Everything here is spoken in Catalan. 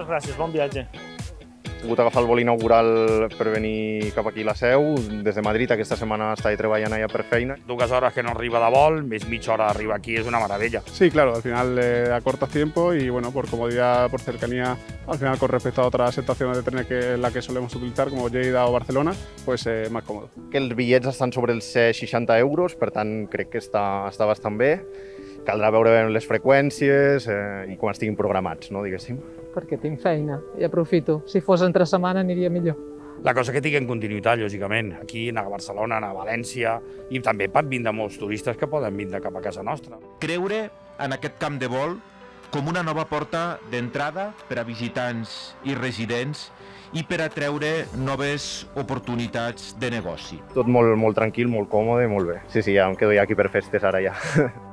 Moltes gràcies, bon viatge. He hagut d'agafar el vol inaugural per venir cap aquí a la seu. Des de Madrid aquesta setmana estava treballant allà per feina. Dues hores que no arriba de vol, més mitja hora arriba aquí, és una meravella. Sí, claro, al final eh, acortas tiempo y bueno, por comodidad, por cercanía, al final con respecto a otras estaciones de trenes que la que solemos utilizar, como Lleida o Barcelona, pues eh, más cómodo. Que els bitllets estan sobre els eh, 60 euros, per tant crec que està, està bastant bé. Caldrà veure les freqüències eh, i quan estiguin programats, no, diguéssim. Perquè tinc feina i aprofito. Si fos entre setmana aniria millor. La cosa que tingui en continuïtat, lògicament. Aquí, anar a Barcelona, anar a València, i també pot vindre molts turistes que poden vindre cap a casa nostra. creure en aquest camp de vol com una nova porta d'entrada per a visitants i residents i per atreure noves oportunitats de negoci. Tot molt, molt tranquil, molt còmode, molt bé. Sí, sí, ja em quedo ja aquí per festes ara ja.